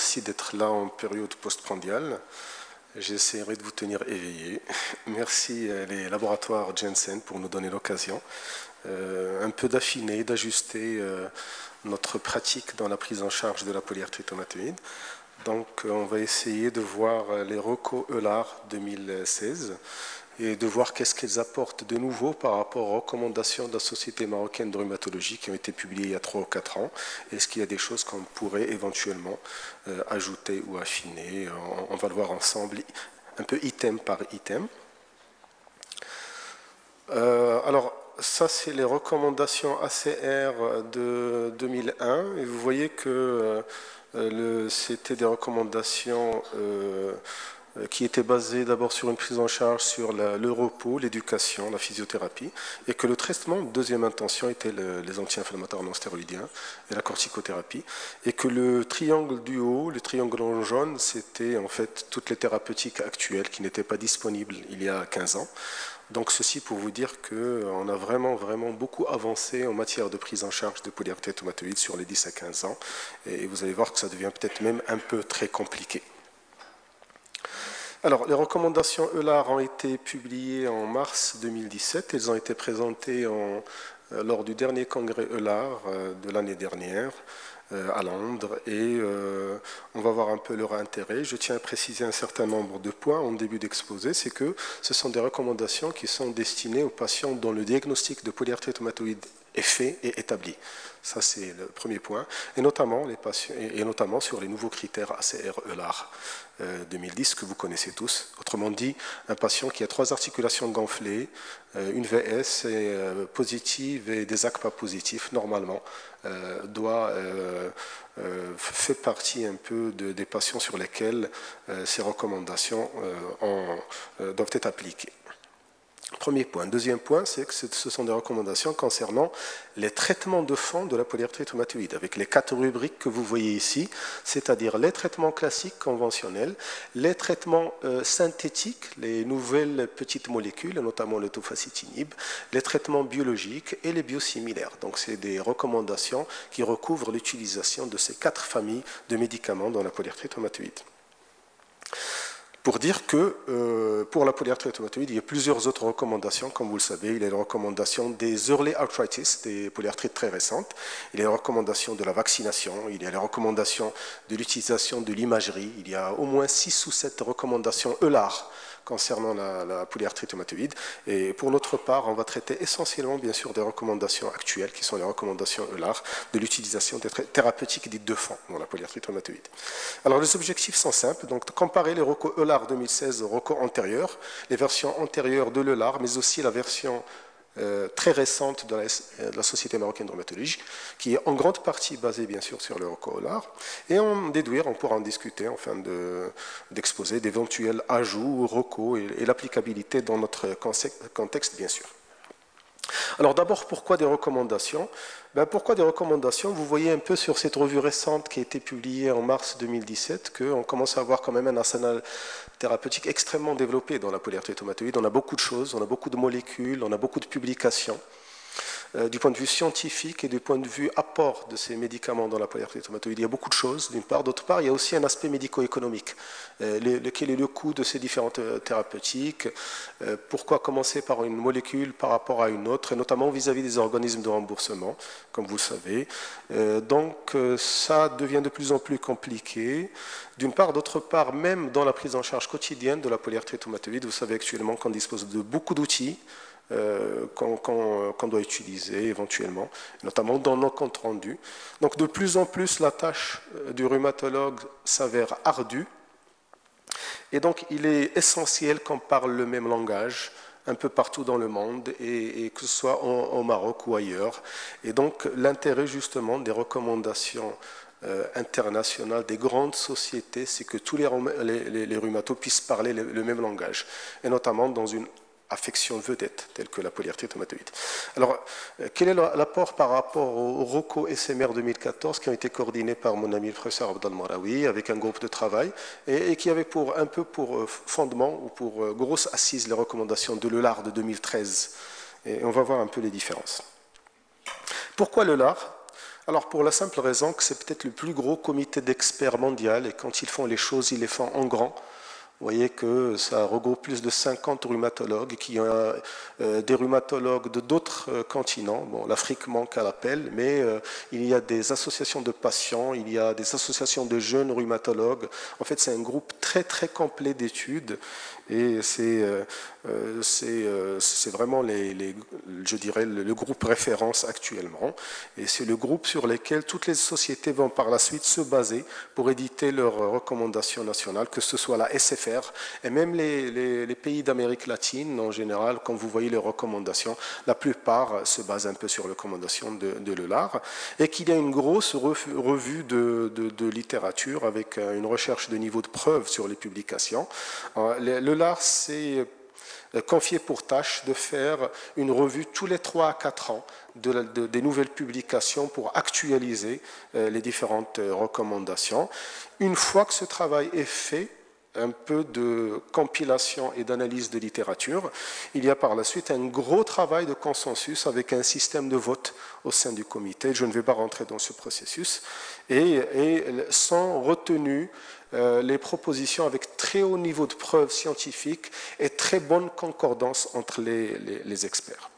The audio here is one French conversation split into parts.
merci d'être là en période postprandiale. J'essaierai de vous tenir éveillé. Merci les laboratoires Jensen pour nous donner l'occasion euh, un peu d'affiner, d'ajuster euh, notre pratique dans la prise en charge de la polyarthrite rhumatoïde. Donc on va essayer de voir les ROCO ELAR 2016 et de voir qu'est-ce qu'elles apportent de nouveau par rapport aux recommandations de la Société marocaine de rhumatologie qui ont été publiées il y a 3 ou 4 ans. Est-ce qu'il y a des choses qu'on pourrait éventuellement euh, ajouter ou affiner? On, va le voir ensemble, un peu item par item. Euh, alors, ça, c'est les recommandations ACR de 2001. Et vous voyez que euh, c'était des recommandations qui était basé d'abord sur une prise en charge sur le repos, l'éducation, la physiothérapie, et que le traitement, deuxième intention, était les anti-inflammatoires non stéroïdiens et la corticothérapie, et que le triangle du haut, le triangle en jaune, c'était en fait toutes les thérapeutiques actuelles qui n'étaient pas disponibles il y a 15 ans. Donc ceci pour vous dire qu'on a vraiment, vraiment beaucoup avancé en matière de prise en charge de polyarthrite rhumatoïde sur les 10 à 15 ans, et vous allez voir que ça devient peut-être même un peu très compliqué. Alors, les recommandations ELAR ont été publiées en mars 2017. Elles ont été présentées euh, lors du dernier congrès ELAR euh, de l'année dernière euh, à Londres et on va voir un peu leur intérêt. Je tiens à préciser un certain nombre de points en début d'exposé, c'est que ce sont des recommandations qui sont destinées aux patients dont le diagnostic de polyarthrite rhumatoïde fait et établi. Ça, c'est le premier point. Et notamment, sur les nouveaux critères ACR-ELAR 2010 euh, que vous connaissez tous. Autrement dit, un patient qui a trois articulations gonflées, euh, une VS euh, positive et des ACPA positifs, normalement, doit, fait partie un peu des patients sur lesquels ces recommandations doivent être appliquées. Premier point. Deuxième point, c'est que ce sont des recommandations concernant les traitements de fond de la polyarthrite rhumatoïde, avec les quatre rubriques que vous voyez ici, c'est-à-dire les traitements classiques conventionnels, les traitements euh, synthétiques, les nouvelles petites molécules, notamment le tofacitinib, les traitements biologiques et les biosimilaires. Donc, c'est des recommandations qui recouvrent l'utilisation de ces quatre familles de médicaments dans la polyarthrite rhumatoïde pour dire que euh, pour la polyarthrite rhumatoïde, il y a plusieurs autres recommandations. Comme vous le savez, il y a les recommandations des early arthritis, des polyarthrites très récentes. Il y a les recommandations de la vaccination. Il y a les recommandations de l'utilisation de l'imagerie. Il y a au moins six ou sept recommandations ELAR concernant la, polyarthrite rhumatoïde. Et pour notre part, on va traiter essentiellement, bien sûr, des recommandations actuelles, qui sont les recommandations ELAR, de l'utilisation des thérapeutiques dites de fond dans la polyarthrite rhumatoïde. Alors, les objectifs sont simples. Donc, comparer les recours ELAR 2016 aux recours antérieurs, les versions antérieures de l'ELAR, mais aussi la version euh, très récente de la, Société marocaine de rhumatologie, qui est en grande partie basée bien sûr sur le recolar, et en déduire, on pourra en discuter enfin d'exposer d'éventuels ajouts, recos et, et l'applicabilité dans notre contexte bien sûr. Alors d'abord, pourquoi des recommandations? Ben, Pourquoi des recommandations? Vous voyez un peu sur cette revue récente qui a été publiée en mars 2017 qu'on commence à avoir quand même un arsenal thérapeutique extrêmement développé dans la polyarthrite On a beaucoup de choses, on a beaucoup de molécules, on a beaucoup de publications. Euh, du point de vue scientifique et du point de vue apport de ces médicaments dans la polyarthrite rhumatoïde. Il y a beaucoup de choses, d'une part. D'autre part, il y a aussi un aspect médico-économique. Euh, lequel est le coût de ces différentes euh, thérapeutiques? Pourquoi commencer par une molécule par rapport à une autre, et notamment vis-à-vis des organismes de remboursement, comme vous le savez? donc, ça devient de plus en plus compliqué. D'une part, d'autre part, même dans la prise en charge quotidienne de la polyarthrite rhumatoïde, vous savez actuellement qu'on dispose de beaucoup d'outils euh, qu'on doit utiliser éventuellement, notamment dans nos comptes rendus. Donc de plus en plus, la tâche euh, du rhumatologue s'avère ardue. Et donc il est essentiel qu'on parle le même langage un peu partout dans le monde, et, que ce soit au Maroc ou ailleurs. Et donc l'intérêt justement des recommandations euh, internationales des grandes sociétés, c'est que tous les, les, rhumatos puissent parler le, le, même langage, et notamment dans une affection vedette, telle que la polyarthrite rhumatoïde. Alors, euh, quel est l'apport par rapport au ROCO SMR 2014 qui ont été coordonnés par mon ami le professeur Abdel Marawi avec un groupe de travail et, qui avait pour, un peu pour euh, fondement ou pour euh, grosse assise les recommandations de l'ELAR de 2013 Et on va voir un peu les différences. Pourquoi l'ELAR Alors pour la simple raison que c'est peut-être le plus gros comité d'experts mondial et quand ils font les choses, ils les font en grand. Vous voyez que ça regroupe plus de 50 rhumatologues qui ont euh, des rhumatologues de d'autres euh, continents. Bon, l'Afrique manque à l'appel, mais euh, il y a des associations de patients, il y a des associations de jeunes rhumatologues. En fait, c'est un groupe très très complet d'études et c'est vraiment le, groupe référence actuellement et c'est le groupe sur lequel toutes les sociétés vont par la suite se baser pour éditer leurs recommandations nationales, que ce soit la SFR et même les, pays d'Amérique latine, en général, quand vous voyez les recommandations, la plupart se basent un peu sur les recommandations de, de l'ELAR, et qu'il y a une grosse revue de, littérature avec euh, une recherche de niveau de preuve sur les publications. Euh, C'est euh, confié pour tâche de faire une revue tous les 3 à 4 ans des nouvelles publications pour actualiser les différentes recommandations. Une fois que ce travail est fait, un peu de compilation et d'analyse de littérature. Il y a par la suite un gros travail de consensus avec un système de vote au sein du comité. Je ne vais pas rentrer dans ce processus. Et, sont retenues euh, les propositions avec très haut niveau de preuves scientifiques et très bonne concordance entre les experts.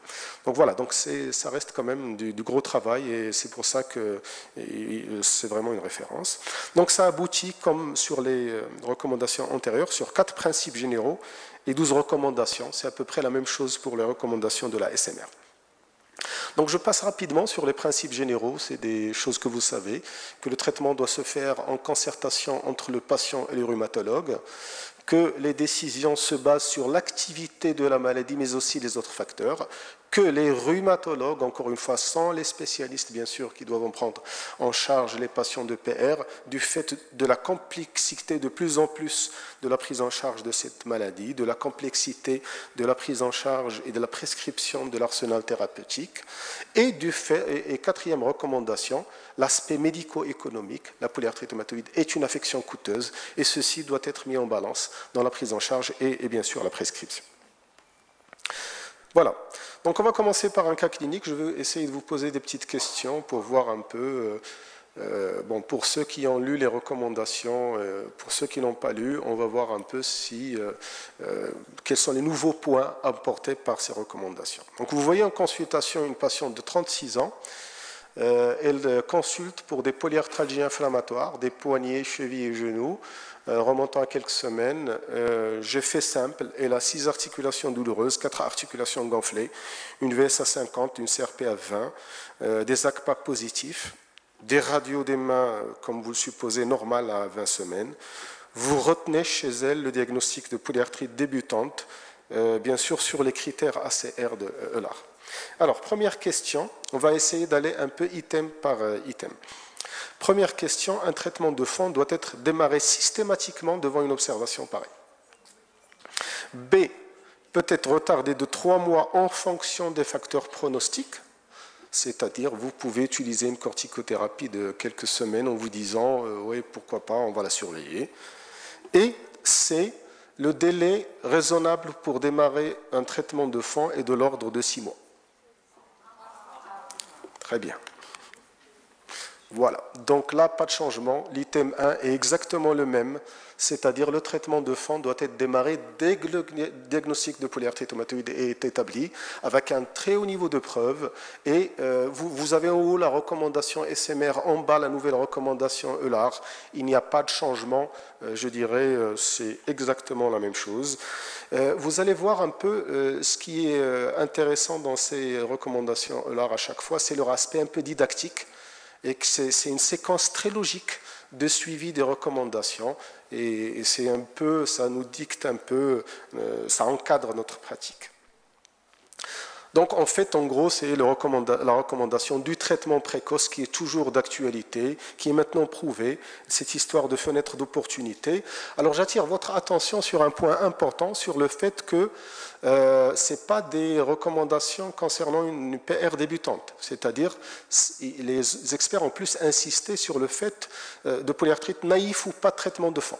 Donc voilà, donc ça reste quand même du, gros travail et c'est pour ça que c'est vraiment une référence. Donc ça aboutit, comme sur les euh, recommandations antérieures, sur quatre principes généraux et douze recommandations. C'est à peu près la même chose pour les recommandations de la SMR. Donc je passe rapidement sur les principes généraux, c'est des choses que vous savez, que le traitement doit se faire en concertation entre le patient et le rhumatologue, que les décisions se basent sur l'activité de la maladie, mais aussi les autres facteurs, que les rhumatologues, encore une fois, sans les spécialistes, bien sûr, qui doivent prendre en charge les patients de PR, du fait de la complexité de plus en plus de la prise en charge de cette maladie, de la complexité de la prise en charge et de la prescription de l'arsenal thérapeutique, et du fait, et, quatrième recommandation, l'aspect médico-économique. La polyarthrite rhumatoïde est une affection coûteuse, et ceci doit être mis en balance dans la prise en charge et, et bien sûr la prescription. Voilà. Donc on va commencer par un cas clinique. Je vais essayer de vous poser des petites questions pour voir un peu, euh, euh, bon, pour ceux qui ont lu les recommandations, euh, pour ceux qui n'ont pas lu, on va voir un peu si, quels sont les nouveaux points apportés par ces recommandations. Donc vous voyez en consultation une patiente de 36 ans. elle consulte pour des polyarthralgies inflammatoires, des poignets, chevilles et genoux, remontant à quelques semaines, euh, j'ai fait simple. Elle a six articulations douloureuses, quatre articulations gonflées, une VSA 50, une CRP 20, euh, des ACPA positifs, des radios des mains, comme vous le supposez, normales à 20 semaines. Vous retenez chez elle le diagnostic de polyarthrite débutante, bien sûr sur les critères ACR de ELAR. Alors, première question, on va essayer d'aller un peu item par item. Première question, un traitement de fond doit être démarré systématiquement devant une observation pareille. B, peut être retardé de trois mois en fonction des facteurs pronostiques, c'est-à-dire vous pouvez utiliser une corticothérapie de quelques semaines en vous disant euh, oui, pourquoi pas, on va la surveiller. Et C, le délai raisonnable pour démarrer un traitement de fond est de l'ordre de six mois. Très bien. Voilà, donc là, pas de changement. L'item 1 est exactement le même, c'est-à-dire le traitement de fond doit être démarré dès que le diagnostic de polyarthrite est établi, avec un très haut niveau de preuve. Et euh, vous, avez en haut la recommandation SMR, en bas la nouvelle recommandation ELAR. Il n'y a pas de changement, euh, je dirais, euh, c'est exactement la même chose. vous allez voir un peu ce qui est intéressant dans ces recommandations ELAR à chaque fois, c'est leur aspect un peu didactique et que c'est une séquence très logique de suivi des recommandations et, c'est un peu, ça nous dicte un peu, euh, ça encadre notre pratique. Donc en fait, en gros, c'est la recommandation du traitement précoce qui est toujours d'actualité, qui est maintenant prouvé, cette histoire de fenêtre d'opportunité. Alors j'attire votre attention sur un point important, sur le fait que euh, ce n'est pas des recommandations concernant une PR débutante. C'est-à-dire, les experts ont plus insisté sur le fait euh, de polyarthrite naïf ou pas de traitement de fond.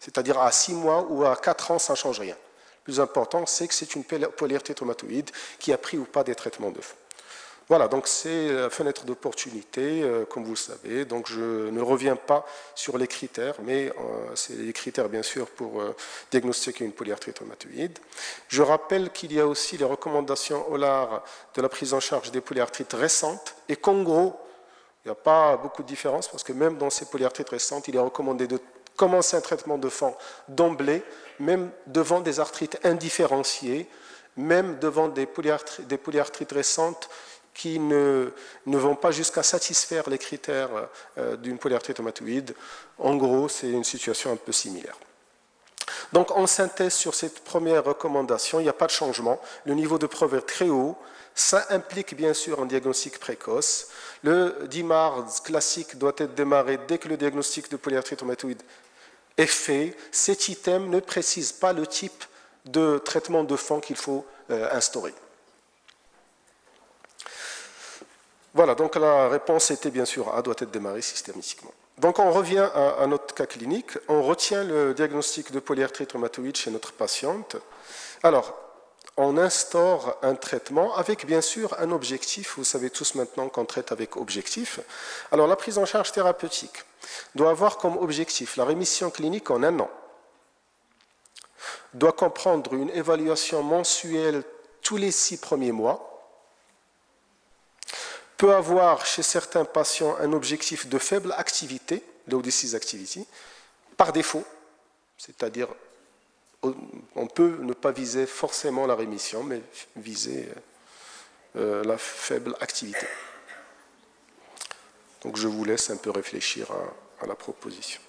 C'est-à-dire à 6 mois ou à 4 ans, ça ne change rien. Plus important, c'est que c'est une polyarthrite rhumatoïde qui a pris ou pas des traitements de fond. Voilà, donc c'est la fenêtre d'opportunité, euh, comme vous le savez. Donc je ne reviens pas sur les critères, mais euh, c'est les critères bien sûr pour euh, diagnostiquer une polyarthrite rhumatoïde. Je rappelle qu'il y a aussi les recommandations OLAR de la prise en charge des polyarthrites récentes et qu'en gros, il n'y a pas beaucoup de différence parce que même dans ces polyarthrites récentes, il est recommandé de commencer un traitement de fond d'emblée, même devant des arthrites indifférenciées, même devant des polyarthrites, récentes qui ne, ne vont pas jusqu'à satisfaire les critères euh, d'une polyarthrite rhumatoïde. En gros, c'est une situation un peu similaire. Donc, en synthèse sur cette première recommandation, il n'y a pas de changement. Le niveau de preuve est très haut. Ça implique bien sûr un diagnostic précoce. Le DIMARD classique doit être démarré dès que le diagnostic de polyarthrite rhumatoïde fait. Cet item ne précise pas le type de traitement de fond qu'il faut euh, instaurer. Voilà, donc la réponse était bien sûr A doit être démarrée systématiquement. Donc on revient à, notre cas clinique, on retient le diagnostic de polyarthrite rhumatoïde chez notre patiente. Alors, on instaure un traitement avec bien sûr un objectif. Vous savez tous maintenant qu'on traite avec objectif. Alors la prise en charge thérapeutique doit avoir comme objectif la rémission clinique en un an, doit comprendre une évaluation mensuelle tous les six premiers mois, peut avoir chez certains patients un objectif de faible activité, low disease activity, par défaut, c'est-à-dire on peut ne pas viser forcément la rémission, mais viser euh, la faible activité. Donc je vous laisse un peu réfléchir à, à la proposition.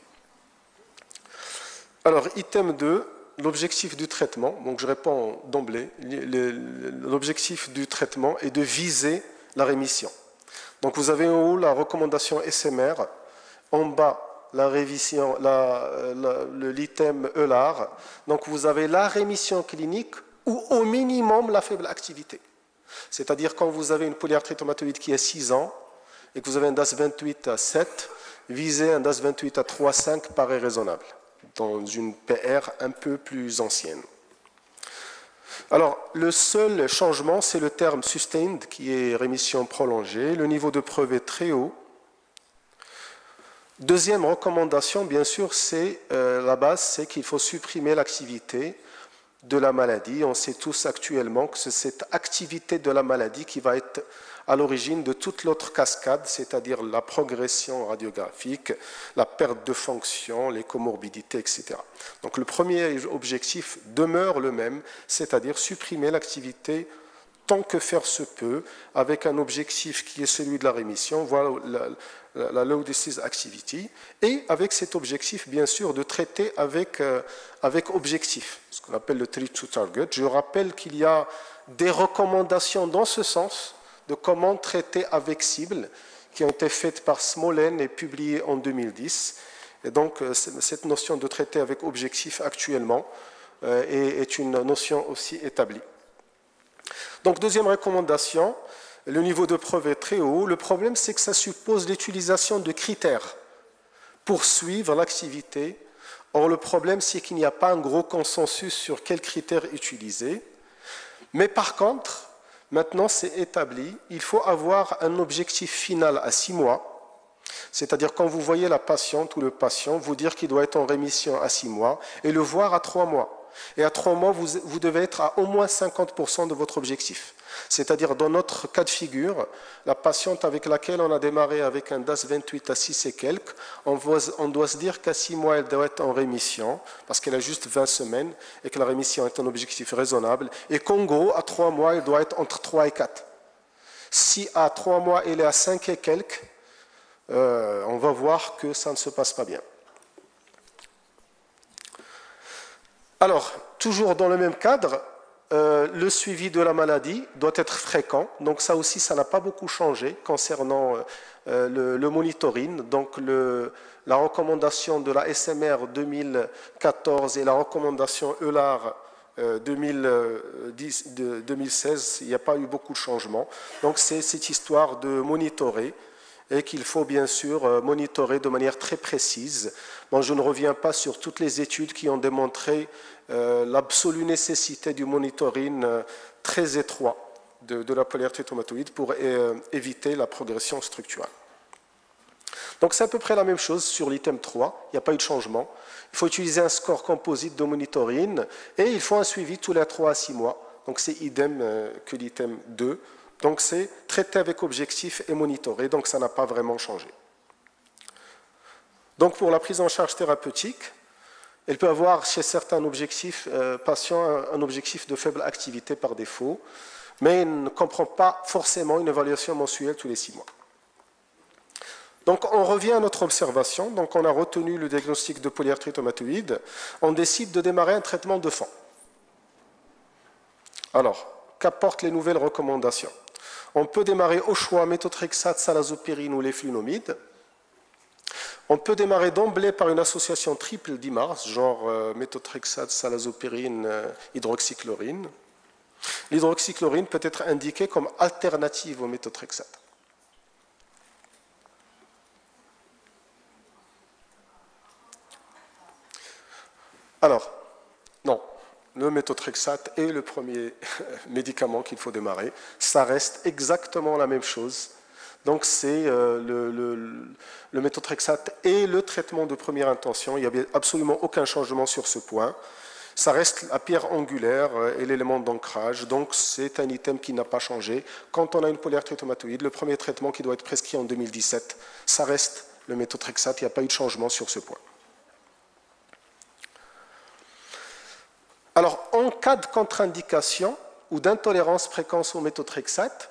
Alors, item 2, l'objectif du traitement. Donc je réponds d'emblée. L'objectif du traitement est de viser la rémission. Donc vous avez en haut la recommandation SMR, en bas la révision, l'item ELAR. Donc vous avez la rémission clinique ou au minimum la faible activité. C'est-à-dire quand vous avez une polyarthrite rhumatoïde qui a 6 ans et que vous avez un DAS 28 à 7, viser un DAS 28 à 3,5 paraît raisonnable dans une PR un peu plus ancienne. Alors, le seul changement, c'est le terme sustained, qui est rémission prolongée. Le niveau de preuve est très haut. Deuxième recommandation, bien sûr, c'est euh, la base, c'est qu'il faut supprimer l'activité de la maladie. On sait tous actuellement que c'est cette activité de la maladie qui va être à l'origine de toute l'autre cascade, c'est-à-dire la progression radiographique, la perte de fonction, les comorbidités, etc. Donc le premier objectif demeure le même, c'est-à-dire supprimer l'activité tant que faire se peut, avec un objectif qui est celui de la rémission, voilà la, low disease activity, et avec cet objectif, bien sûr, de traiter avec, euh, avec objectif, ce qu'on appelle le treat to target. Je rappelle qu'il y a des recommandations dans ce sens, de comment traiter avec cible, qui ont été faites par Smolen et publiées en 2010. Et donc, euh, cette notion de traiter avec objectif actuellement euh, est une notion aussi établie. Donc, deuxième recommandation, le niveau de preuve est très haut. Le problème, c'est que ça suppose l'utilisation de critères pour suivre l'activité. Or, le problème, c'est qu'il n'y a pas un gros consensus sur quels critères utiliser. Mais par contre, Maintenant, c'est établi. Il faut avoir un objectif final à six mois. C'est-à-dire quand vous voyez la patiente ou le patient, vous dire qu'il doit être en rémission à six mois et le voir à trois mois. Et à trois mois, vous, devez être à au moins 50% de votre objectif. C'est-à-dire, dans notre cas de figure, la patiente avec laquelle on a démarré avec un DAS 28 à 6 et quelques, on, doit se dire qu'à 6 mois, elle doit être en rémission, parce qu'elle a juste 20 semaines, et que la rémission est un objectif raisonnable, et gros, à 3 mois, elle doit être entre 3 et 4. Si à 3 mois, elle est à 5 et quelques, euh, on va voir que ça ne se passe pas bien. Alors, toujours dans le même cadre, euh, le suivi de la maladie doit être fréquent. Donc ça aussi, ça n'a pas beaucoup changé concernant euh, le, monitoring. Donc la recommandation de la SMR 2014 et la recommandation ELAR 2016, euh, il n'y a pas eu beaucoup de changements. Donc c'est cette histoire de monitorer et qu'il faut bien sûr euh, monitorer de manière très précise. je ne reviens pas sur toutes les études qui ont démontré euh, l'absolue nécessité du monitoring euh, très étroit de, la polyarthrite pour euh, éviter la progression structurelle. Donc c'est à peu près la même chose sur l'item 3, il n'y a pas eu de changement. Il faut utiliser un score composite de monitoring et il faut un suivi tous les 3 à 6 mois. Donc c'est idem euh, que l'item 2. Donc c'est traité avec objectif et monitoré, donc ça n'a pas vraiment changé. Donc pour la prise en charge thérapeutique, elle peut avoir chez certains euh, patients un, objectif de faible activité par défaut, mais elle ne comprend pas forcément une évaluation mensuelle tous les six mois. Donc on revient à notre observation, donc on a retenu le diagnostic de polyarthrite rhumatoïde, on décide de démarrer un traitement de fond. Alors, qu'apportent les nouvelles recommandations? On peut démarrer au choix méthotrexate, salazopyrine ou les flunomides. On peut démarrer d'emblée par une association triple d'IMARS, genre euh, méthotrexate, salazopyrine, euh, hydroxychlorine. L'hydroxychlorine peut être indiquée comme alternative au méthotrexate. Alors, non, le méthotrexate est le premier médicament qu'il faut démarrer. Ça reste exactement la même chose. Donc c'est euh, le, le, méthotrexate et le traitement de première intention. Il n'y avait absolument aucun changement sur ce point. Ça reste la pierre angulaire euh, et l'élément d'ancrage. Donc c'est un item qui n'a pas changé. Quand on a une polyarthrite le premier traitement qui doit être prescrit en 2017, ça reste le méthotrexate. Il n'y a pas eu de changement sur ce point. Alors, en cas de contre-indication ou d'intolérance précoce au méthotrexate,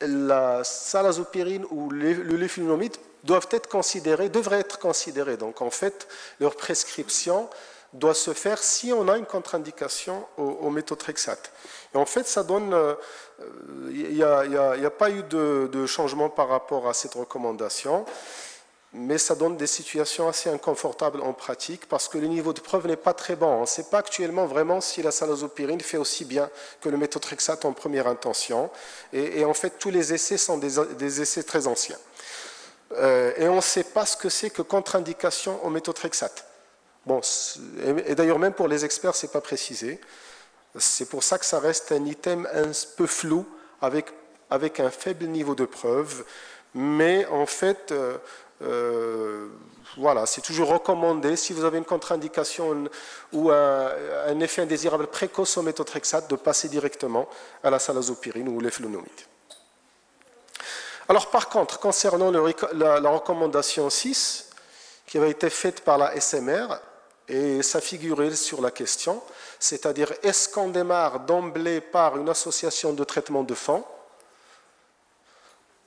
la salazopyrine ou le léfunomide doivent être considérés, devraient être considérés. Donc, en fait, leur prescription doit se faire si on a une contre-indication au, méthotrexate. Et en fait, ça donne. Il n'y a, pas eu de, changement par rapport à cette recommandation mais ça donne des situations assez inconfortables en pratique parce que le niveau de preuve n'est pas très bon. On ne sait pas actuellement vraiment si la salazopyrine fait aussi bien que le méthotrexate en première intention. Et, en fait, tous les essais sont des, essais très anciens. Euh, et on ne sait pas ce que c'est que contre-indication au méthotrexate. Bon, et, d'ailleurs, même pour les experts, ce n'est pas précisé. C'est pour ça que ça reste un item un peu flou avec, avec un faible niveau de preuve. Mais en fait, euh, voilà, c'est toujours recommandé si vous avez une contre-indication ou un, effet indésirable précoce au méthotrexate de passer directement à la salazopyrine ou l'eflunomide. Alors par contre, concernant la, la, recommandation 6, qui avait été faite par la SMR, et ça figurait sur la question, c'est-à-dire est-ce qu'on démarre d'emblée par une association de traitement de fond?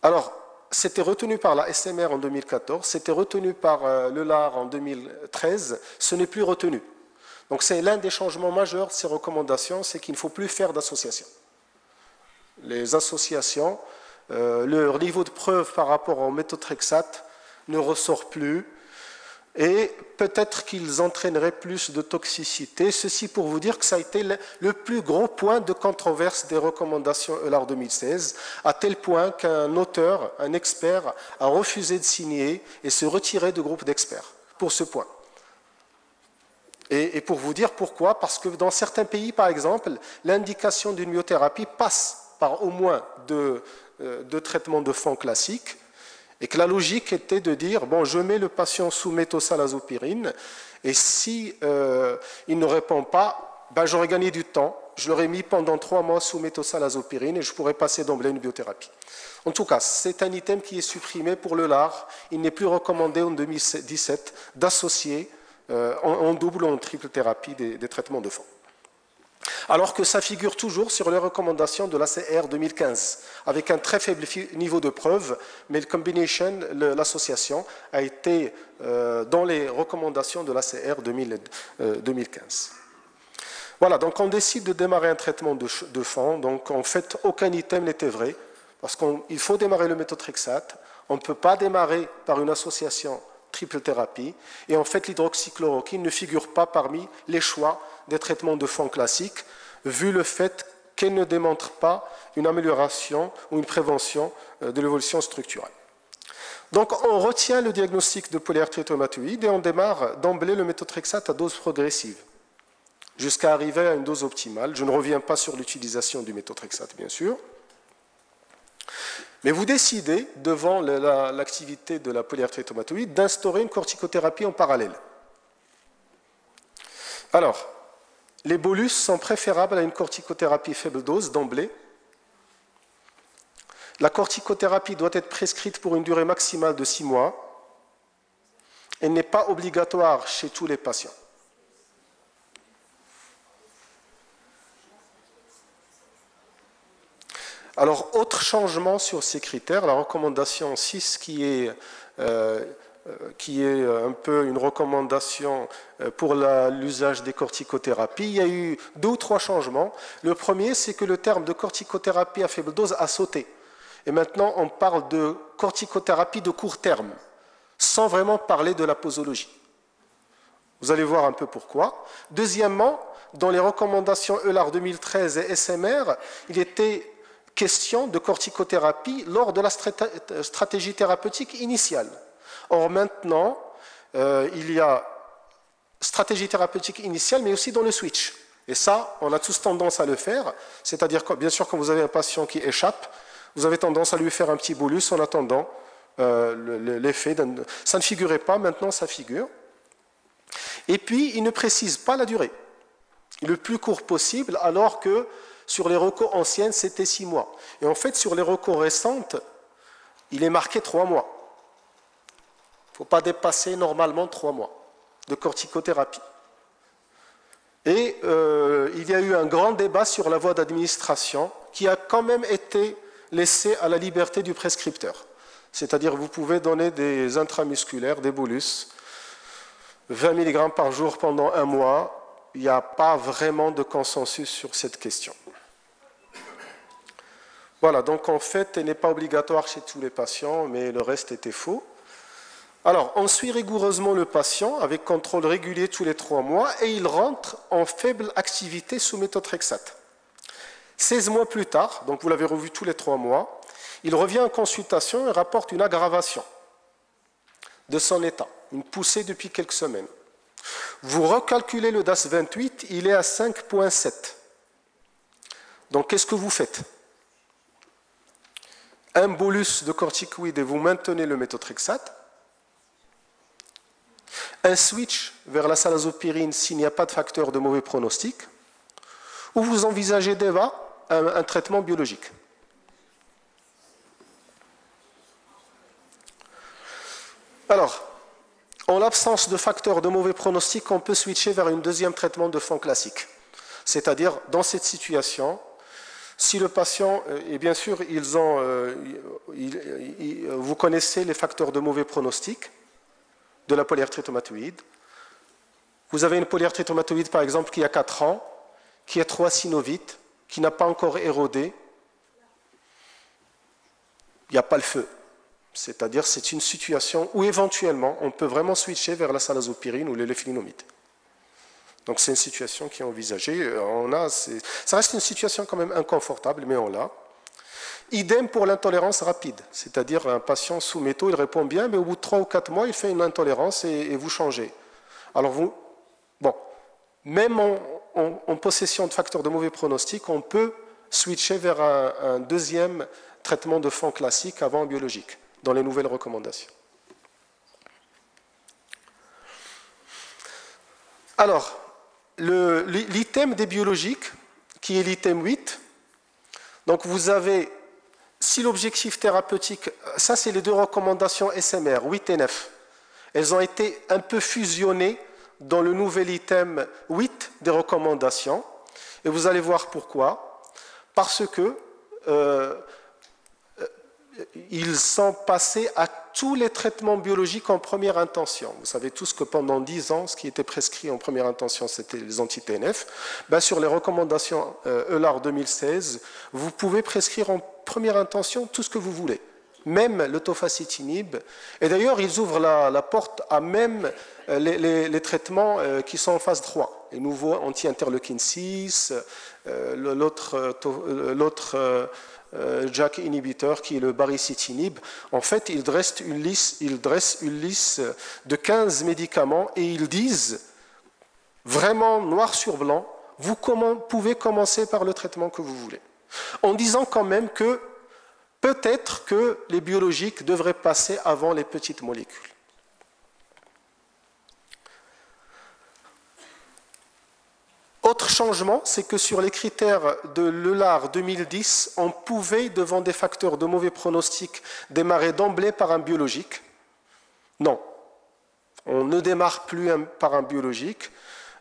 Alors, c'était retenu par la SMR en 2014, c'était retenu par euh, le LAR en 2013, ce n'est plus retenu. Donc c'est l'un des changements majeurs de ces recommandations, c'est qu'il ne faut plus faire d'association. Les associations, euh, leur niveau de preuve par rapport au méthotrexate ne ressort plus, et peut-être qu'ils entraîneraient plus de toxicité. Ceci pour vous dire que ça a été le plus gros point de controverse des recommandations ELAR 2016, à tel point qu'un auteur, un expert, a refusé de signer et se retirer du groupe d'experts pour ce point. Et, pour vous dire pourquoi, parce que dans certains pays, par exemple, l'indication d'une myothérapie passe par au moins deux, euh, deux traitements de fond classiques, et que la logique était de dire, bon, je mets le patient sous méthosalazopyrine, et si euh, il ne répond pas, ben, j'aurais gagné du temps, je l'aurais mis pendant trois mois sous méthosalazopyrine et je pourrais passer d'emblée une biothérapie. En tout cas, c'est un item qui est supprimé pour le LAR. Il n'est plus recommandé en 2017 d'associer euh, en, double ou en triple thérapie des traitements de fond alors que ça figure toujours sur les recommandations de l'ACR 2015, avec un très faible niveau de preuve, mais l'association, a été euh, dans les recommandations de l'ACR 2015. Euh, voilà, donc on décide de démarrer un traitement de, de fond, donc en fait aucun item n'était vrai, parce qu'il faut démarrer le méthotrexate, on ne peut pas démarrer par une association triple thérapie, et en fait l'hydroxychloroquine ne figure pas parmi les choix des traitements de fond classiques, vu le fait qu'elle ne démontre pas une amélioration ou une prévention euh, de l'évolution structurelle. Donc on retient le diagnostic de polyarthrite rhumatoïde et on démarre d'emblée le méthotrexate à dose progressive, jusqu'à arriver à une dose optimale. Je ne reviens pas sur l'utilisation du méthotrexate, bien sûr. Mais vous décidez, devant l'activité de la polyarthrite d'instaurer une corticothérapie en parallèle. Alors, les bolus sont préférables à une corticothérapie faible dose d'emblée. La corticothérapie doit être prescrite pour une durée maximale de 6 mois. Elle n'est pas obligatoire chez tous les patients. Alors, autre changement sur ces critères, la recommandation 6 qui est, euh, qui est un peu une recommandation euh, pour l'usage des corticothérapies. Il y a eu deux ou trois changements. Le premier, c'est que le terme de corticothérapie à faible dose a sauté. Et maintenant, on parle de corticothérapie de court terme, sans vraiment parler de la posologie. Vous allez voir un peu pourquoi. Deuxièmement, dans les recommandations ELAR 2013 et SMR, il était question de corticothérapie lors de la stratégie thérapeutique initiale. Or maintenant, euh, il y a stratégie thérapeutique initiale, mais aussi dans le switch. Et ça, on a tous tendance à le faire. C'est-à-dire bien sûr, quand vous avez un patient qui échappe, vous avez tendance à lui faire un petit bolus en attendant euh, l'effet. Ça ne figurait pas, maintenant ça figure. Et puis, il ne précise pas la durée. Le plus court possible, alors que sur les recours anciennes, c'était six mois. Et en fait, sur les recours récentes, il est marqué trois mois. Faut pas dépasser normalement trois mois de corticothérapie. Et euh, il y a eu un grand débat sur la voie d'administration qui a quand même été laissé à la liberté du prescripteur. C'est-à-dire vous pouvez donner des intramusculaires, des bolus, 20 mg par jour pendant un mois. Il n'y a pas vraiment de consensus sur cette question. Voilà, donc en fait, elle n'est pas obligatoire chez tous les patients, mais le reste était faux. Alors, on suit rigoureusement le patient avec contrôle régulier tous les trois mois et il rentre en faible activité sous méthotrexate. 16 mois plus tard, donc vous l'avez revu tous les trois mois, il revient en consultation et rapporte une aggravation de son état, une poussée depuis quelques semaines. Vous recalculez le DAS 28, il est à 5,7. Donc qu'est-ce que vous faites? Un bolus de corticoïdes et vous maintenez le méthotrexate, un switch vers la salazopyrine s'il n'y a pas de facteur de mauvais pronostic, ou vous envisagez déjà un, traitement biologique. Alors, en l'absence de facteurs de mauvais pronostic, on peut switcher vers un deuxième traitement de fond classique. C'est-à-dire, dans cette situation, si le patient, euh, et bien sûr, ils ont, euh, vous connaissez les facteurs de mauvais pronostic de la polyarthrite rhumatoïde. Vous avez une polyarthrite rhumatoïde, par exemple, qui a 4 ans, qui est trop synovite, qui n'a pas encore érodé. Il n'y a pas le feu. C'est-à-dire, c'est une situation où éventuellement, on peut vraiment switcher vers la salazopyrine ou l'éléphélinomide. Donc c'est une situation qui est envisagée. Euh, on a, ça reste une situation quand même inconfortable, mais on l'a. Idem pour l'intolérance rapide, c'est-à-dire un patient sous métaux, il répond bien, mais au bout de 3 ou 4 mois, il fait une intolérance et, vous changez. Alors vous, bon, même en, possession de facteurs de mauvais pronostic, on peut switcher vers un, un deuxième traitement de fond classique avant biologique, dans les nouvelles recommandations. Alors, l'item des biologiques, qui est l'item 8, donc vous avez, si l'objectif thérapeutique, ça c'est les deux recommandations SMR, 8 et 9, elles ont été un peu fusionnées dans le nouvel item 8 des recommandations, et vous allez voir pourquoi. Parce que euh, ils sont passés à tous les traitements biologiques en première intention. Vous savez tous que pendant 10 ans, ce qui était prescrit en première intention, c'était les anti-TNF. Ben, sur les recommandations euh, ELAR 2016, vous pouvez prescrire en première intention tout ce que vous voulez, même le tofacitinib. Et d'ailleurs, ils ouvrent la, porte à même euh, les, traitements euh, qui sont en phase 3, les nouveaux anti-interleukin 6, l'autre euh, Jack inhibitor qui est le baricitinib. En fait, ils dressent une liste, ils dressent une liste de 15 médicaments et ils disent vraiment noir sur blanc, vous pouvez commencer par le traitement que vous voulez. En disant quand même que peut-être que les biologiques devraient passer avant les petites molécules. Autre changement, c'est que sur les critères de l'ELAR 2010, on pouvait, devant des facteurs de mauvais pronostic, démarrer d'emblée par un biologique. Non, on ne démarre plus par un biologique.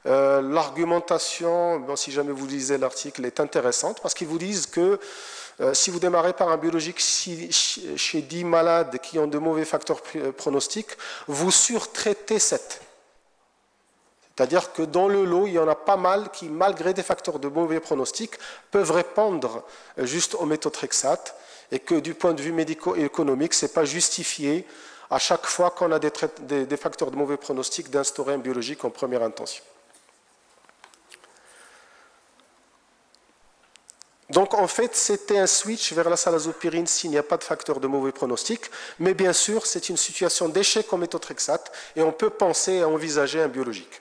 Euh, l'argumentation, si jamais vous lisez l'article, est intéressante parce qu'ils vous disent que euh, si vous démarrez par un biologique chez 10 malades qui ont de mauvais facteurs pronostiques, vous surtraitez 7. C'est-à-dire que dans le lot, il y en a pas mal qui, malgré des facteurs de mauvais pronostics, peuvent répondre euh, juste au méthotrexate et que du point de vue médico-économique, ce n'est pas justifié à chaque fois qu'on a des, facteurs de mauvais pronostic d'instaurer un biologique en première intention. Donc en fait, c'était un switch vers la salazopyrine s'il n'y a pas de facteur de mauvais pronostic, mais bien sûr, c'est une situation d'échec en méthotrexate et on peut penser à envisager un biologique.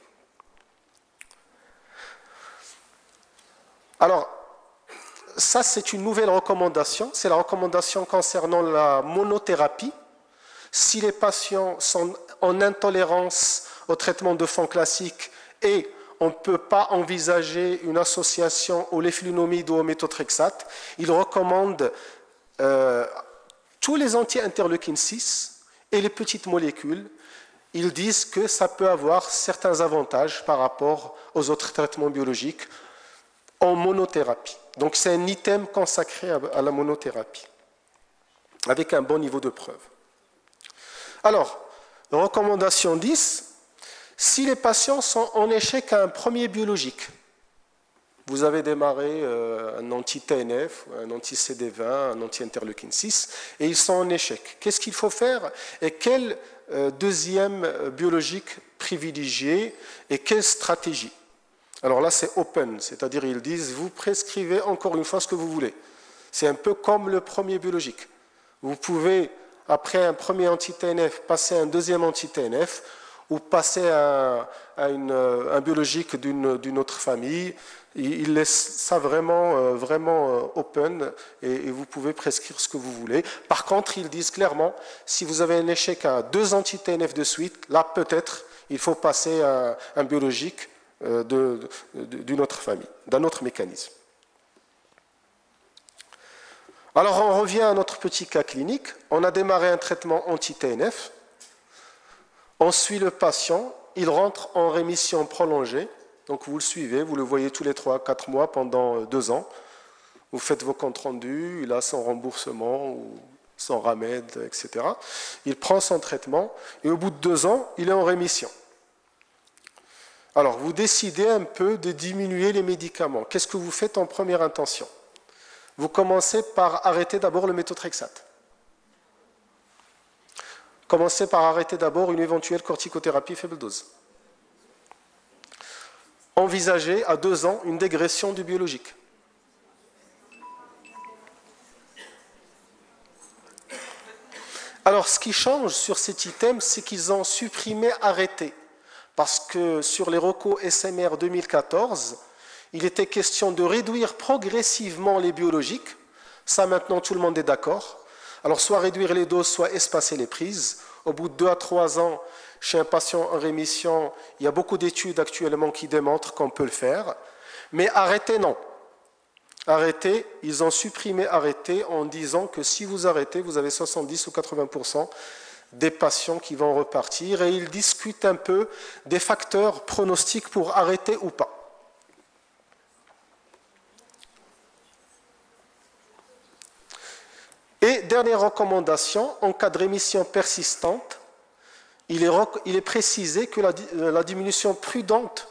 Alors, ça, c'est une nouvelle recommandation. C'est la recommandation concernant la monothérapie. Si les patients sont en intolérance au traitement de fond classique et on ne peut pas envisager une association au ou au méthotrexate, ils recommandent euh, tous les anti-interleukine 6 et les petites molécules. Ils disent que ça peut avoir certains avantages par rapport aux autres traitements biologiques en monothérapie. Donc c'est un item consacré à la monothérapie, avec un bon niveau de preuve. Alors, recommandation 10, si les patients sont en échec à un premier biologique, vous avez démarré euh, un anti-TNF, un anti-CD20, un anti-interleukine 6, et ils sont en échec. Qu'est-ce qu'il faut faire Et quel euh, deuxième euh, biologique privilégier et quelle stratégie? Alors là, c'est open, c'est-à-dire ils disent, vous prescrivez encore une fois ce que vous voulez. C'est un peu comme le premier biologique. Vous pouvez, après un premier anti-TNF, passer à un deuxième anti-TNF ou passer à, un biologique d'une autre famille. Ils laissent ça vraiment, euh, euh, open et, vous pouvez prescrire ce que vous voulez. Par contre, ils disent clairement, si vous avez un échec à deux anti-TNF de suite, là peut-être il faut passer à un biologique euh, d'une autre famille, d'un autre mécanisme. Alors on revient à notre petit cas clinique. On a démarré un traitement anti-TNF. On suit le patient. Il rentre en rémission prolongée. Donc vous le suivez, vous le voyez tous les 3-4 mois pendant 2 ans. Vous faites vos comptes rendus, il a son remboursement ou son RAMED, etc. Il prend son traitement et au bout de 2 ans, il est en rémission. Alors, vous décidez un peu de diminuer les médicaments. Qu'est-ce que vous faites en première intention? Vous commencez par arrêter d'abord le méthotrexate. Commencez par arrêter d'abord une éventuelle corticothérapie faible dose. Envisagez à deux ans une dégression du biologique. Alors, ce qui change sur cet item, c'est qu'ils ont supprimé arrêter parce que sur les recos SMR 2014, il était question de réduire progressivement les biologiques. Ça, maintenant, tout le monde est d'accord. Alors, soit réduire les doses, soit espacer les prises. Au bout de deux à trois ans, chez un patient en rémission, il y a beaucoup d'études actuellement qui démontrent qu'on peut le faire. Mais arrêter, non. Arrêter, ils ont supprimé arrêter en disant que si vous arrêtez, vous avez 70 ou 80% des patients qui vont repartir et ils discutent un peu des facteurs pronostiques pour arrêter ou pas. Et dernière recommandation, en cas de rémission persistante, il est, précisé que la, la, diminution prudente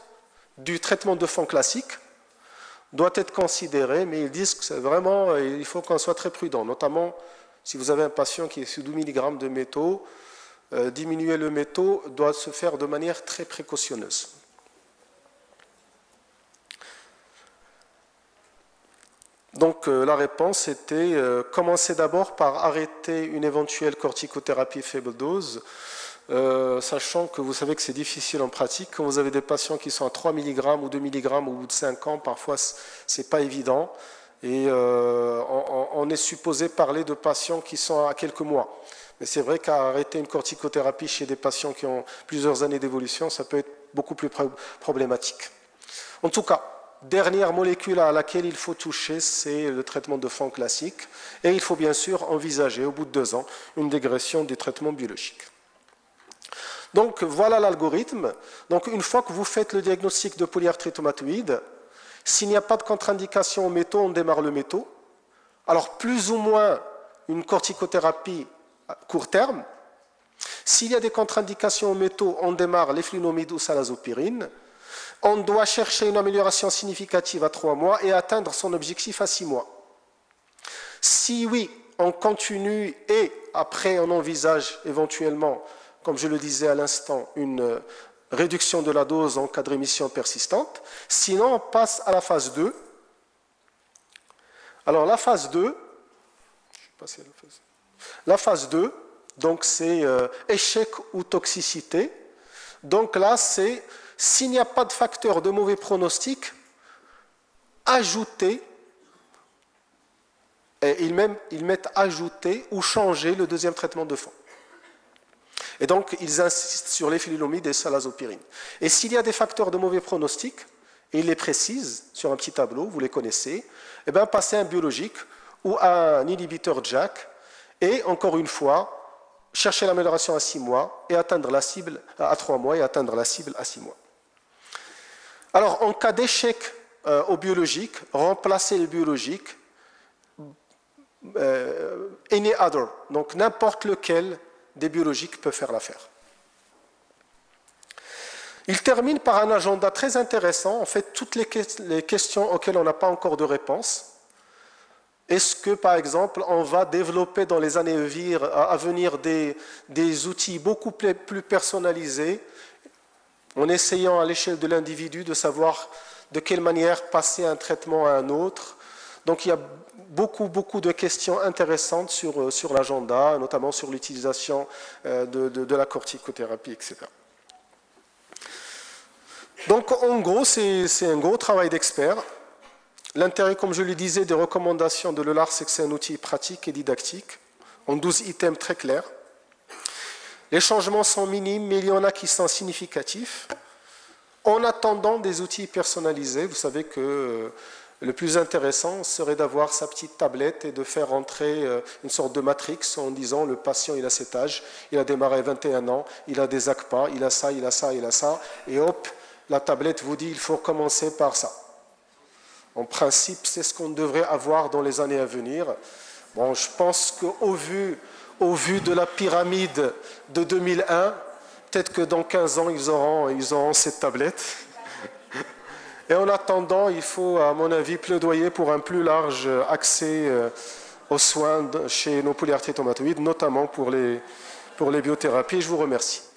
du traitement de fond classique doit être considérée, mais ils disent que c'est vraiment, il faut qu'on soit très prudent, notamment si vous avez un patient qui est sous 12 mg de métaux, euh, diminuer le métaux doit se faire de manière très précautionneuse. Donc euh, la réponse était euh, commencer d'abord par arrêter une éventuelle corticothérapie faible dose, sachant que vous savez que c'est difficile en pratique. Quand vous avez des patients qui sont à 3 mg ou 2 mg au bout de 5 ans, parfois ce n'est pas évident. Et on est supposé parler de patients qui sont à quelques mois. Mais c'est vrai qu'arrêter une corticothérapie chez des patients qui ont plusieurs années d'évolution, ça peut être beaucoup plus problématique. En tout cas, dernière molécule à laquelle il faut toucher, c'est le traitement de fond classique. Et il faut bien sûr envisager, au bout de deux ans, une dégression du traitement biologique. Donc voilà l'algorithme. Donc une fois que vous faites le diagnostic de polyarthrite rhumatoïde, s'il n'y a pas de contre-indication au métaux, on démarre le métaux. Alors plus ou moins une corticothérapie à court terme. S'il y a des contre-indications aux métaux, on démarre les ou salazopyrine. On doit chercher une amélioration significative à trois mois et atteindre son objectif à six mois. Si oui, on continue et après on envisage éventuellement, comme je le disais à l'instant, une réduction de la dose en cas de rémission persistante. Sinon, on passe à la phase 2. Alors la phase 2, la phase 2, donc c'est euh, échec ou toxicité. Donc là, c'est s'il n'y a pas de facteur de mauvais pronostic, ajouter, et ils, mettent ajouter ou changer le deuxième traitement de fond. Et donc, ils insistent sur les phyllomides et salazopyrine. Et s'il y a des facteurs de mauvais pronostic, et ils les précisent sur un petit tableau, vous les connaissez, eh bien, passez un biologique ou un inhibiteur JAK, et encore une fois, chercher l'amélioration à 6 mois et atteindre la cible à 3 mois et atteindre la cible à 6 mois. Alors, en cas d'échec euh, au biologique, remplacer le biologique euh, any other, donc n'importe lequel des biologiques peut faire l'affaire. Il termine par un agenda très intéressant, en fait, toutes les, questions auxquelles on n'a pas encore de réponse. Est-ce que, par exemple, on va développer dans les années à venir des, des outils beaucoup plus personnalisés, en essayant à l'échelle de l'individu de savoir de quelle manière passer un traitement à un autre Donc il y a beaucoup, beaucoup de questions intéressantes sur, euh, l'agenda, notamment sur l'utilisation euh, de, de, la corticothérapie, etc. Donc en gros, c'est un gros travail d'expert. L'intérêt, comme je le disais, des recommandations de l'ELAR, c'est que c'est un outil pratique et didactique, en 12 items très clairs. Les changements sont minimes, mais il y en a qui sont significatifs. En attendant des outils personnalisés, vous savez que euh, le plus intéressant serait d'avoir sa petite tablette et de faire entrer euh, une sorte de matrix en disant le patient il a cet âge, il a démarré 21 ans, il a des ACPA, il a ça, il a ça, il a ça, et hop, la tablette vous dit il faut commencer par ça. En principe, c'est ce qu'on devrait avoir dans les années à venir. Bon, je pense qu'au vu, au vu de la pyramide de 2001, peut-être que dans 15 ans, ils auront, cette tablette. Et en attendant, il faut, à mon avis, plaidoyer pour un plus large accès euh, aux soins chez nos polyarthrites tomatoïdes, notamment pour les biothérapies. Je vous remercie.